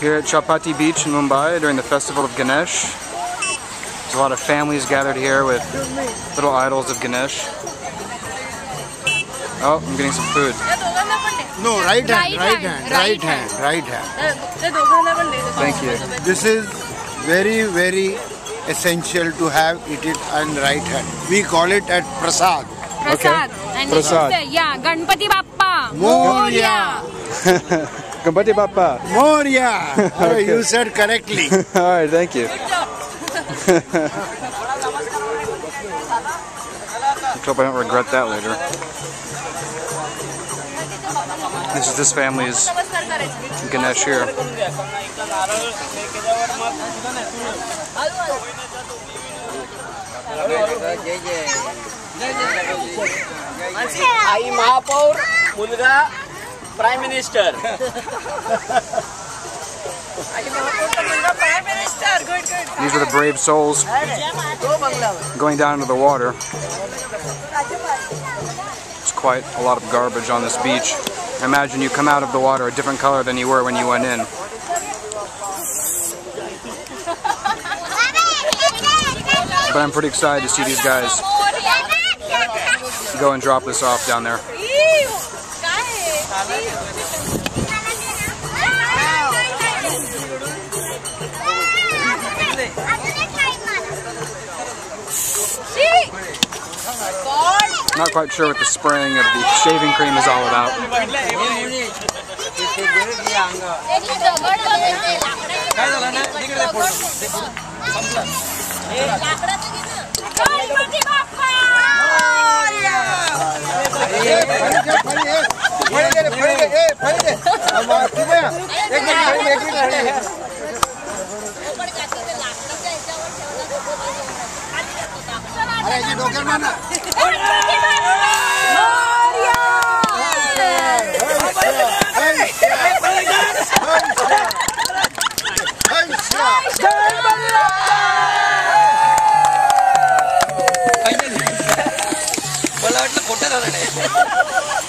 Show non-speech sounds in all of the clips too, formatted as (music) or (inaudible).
Here at Chowpatty Beach in Mumbai during the festival of Ganesh. There's a lot of families gathered here with little idols of Ganesh. Oh, I'm getting some food. No, right hand, Right right hand, hand, right right hand, right hand. Thank you. This is very, very essential to have eat it on right hand. We call it at prasad. Prasad. And this is Prasad. the, yeah, Ganpati Bappa. Moria. (laughs) Gambati Bappa. Moria. (laughs) Oh, you said correctly. (laughs) Alright, thank you. Let's hope (laughs) I don't regret that later. This is this family's Ganesh here. आई महापौर मुलगा Prime Minister. These are the brave souls going down into the water. It's quite a lot of garbage on this beach. Imagine you come out of the water a different color than you were when you went in. But I'm pretty excited to see these guys go and drop this off down there. Not quite sure what the spraying of the shaving cream is all about. Ganpati Bappa Ganpati मला वाटलं खोटं झालं नाही somebody चला my चष्मा थांबा तुला काय द्यायचं ते इकडे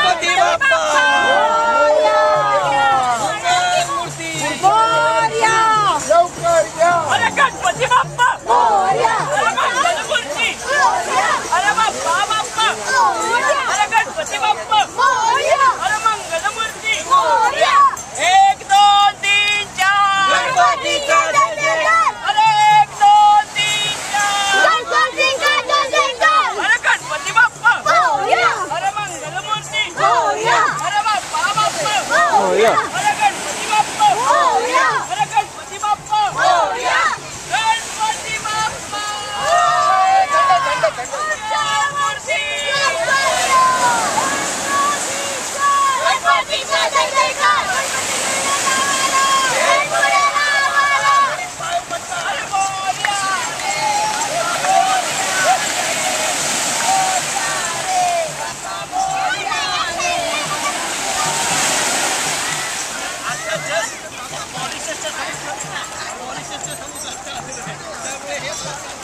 Yes,